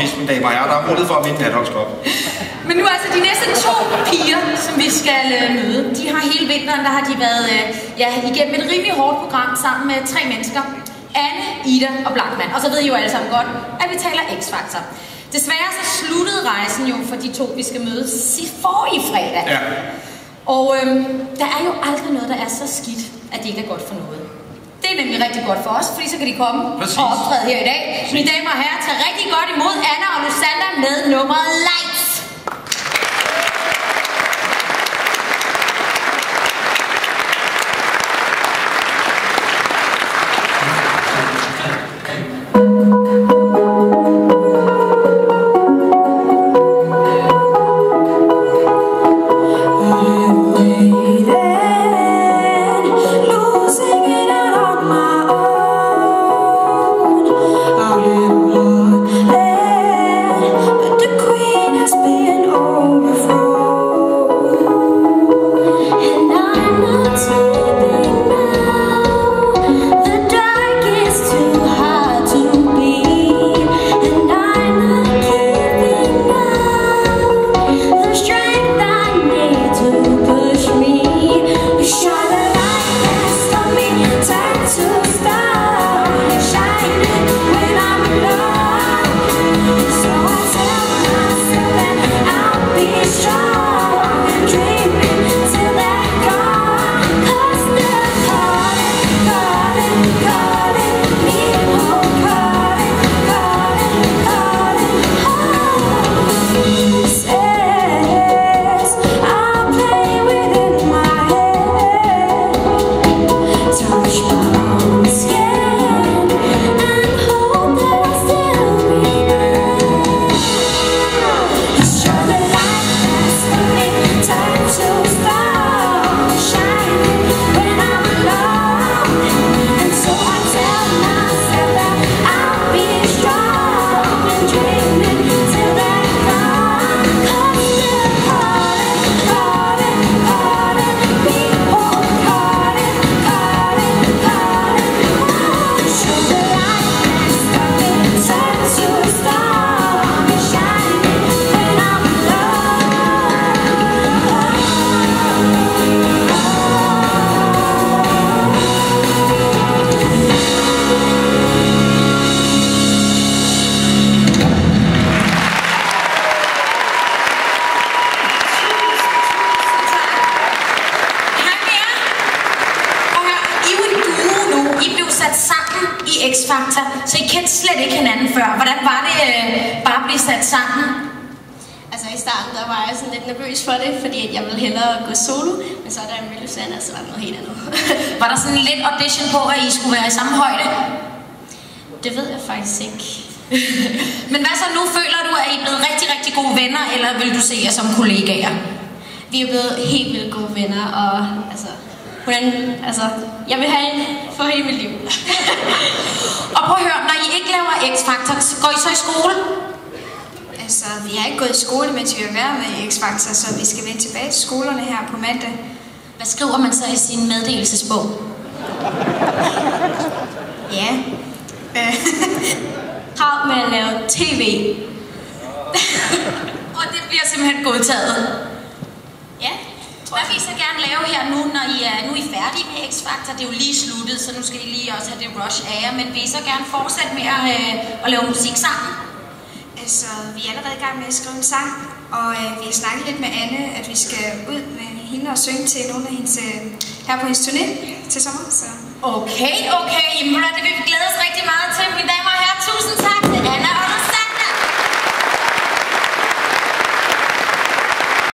fisk, mine damer og herrer. Der er mulighed for at vinde en adhockskop. Men nu altså, de næste to piger, som vi skal øh, møde, de har hele vinteren, der har de været øh, ja, igennem et rimelig hårdt program sammen med tre mennesker. Anne, Ida og Blankman. Og så ved I jo alle sammen godt, at vi taler X-Factor. Desværre så sluttede rejsen jo for de to, vi skal møde i forrige fredag. Ja. Og øhm, der er jo aldrig noget, der er så skidt, at det ikke er godt for noget. Det er nemlig rigtig godt for os, fordi så kan de komme Præcis. og optræde her i dag. Mine damer og herrer, tag rigtig godt imod Anna og Lucinda med nummeret Lights. X-Factor, så I kendte slet ikke hinanden før. Hvordan var det øh, bare at blive sat sammen? Altså i starten, der var jeg sådan lidt nervøs for det, fordi at jeg ville hellere gå solo, men så da jeg mødte Luciana, så var det noget helt andet. Var der sådan lidt audition på, at I skulle være i samme højde? det ved jeg faktisk ikke. Men hvad så nu? Føler du, at I er blevet rigtig, rigtig gode venner, eller vil du se jer som kollegaer? Vi er blevet helt vildt gode venner, og altså, hvordan, altså, jeg vil have for hele mit liv. Og prøv at høre, når I ikke laver X-Factor, så går I så i skole? Altså, vi har ikke gået i skole, mens vi har været med i X-Factor, så vi skal vende tilbage til skolerne her på mandag. Hvad skriver man så i sin meddelelsesbog? Ja. Travlt med at lave tv. Og det bliver simpelthen godtaget. Vil I så gerne lave her nu, når I er, nu er I færdige med X-Factor? Det er jo lige sluttet, så nu skal I lige også have det rush af jer. Men vil I så gerne fortsætte med at, øh, at lave musik sammen? altså, vi er allerede i gang med at skrive en sang, og øh, vi har snakket lidt med Anne, at vi skal ud med hende og synge til nogle af hendes, øh, her på hendes turné til sommer. Så. Okay, okay. Jamen,